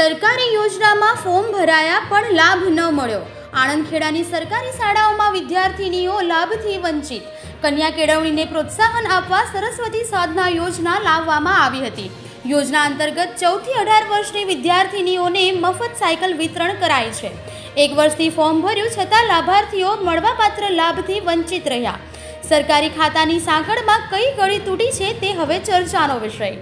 સરકારી યોજનામાં ફોર્મ ભરાયા પણ લાભ ન મળ્યો. આણંદ ખેડાની સરકારી શાળાઓમાં વિદ્યાર્થીનીઓ લાભથી વંચિત. કન્યા કેળવણીને પ્રોત્સાહન આપવા સરસ્વતી સાધના યોજના લાવવામાં આવી હતી. યોજના અંતર્ગત ચૌદથી અઢાર વર્ષની વિદ્યાર્થીનીઓને મફત સાયકલ વિતરણ કરાય છે. એક વર્ષથી ફોર્મ ભર્યું છતાં લાભાર્થીઓ મળવાપાત્ર લાભથી વંચિત રહ્યા. સરકારી ખાતાની સાંકળમાં કઈ ગળી તૂટી છે તે હવે ચર્ચાનો વિષય.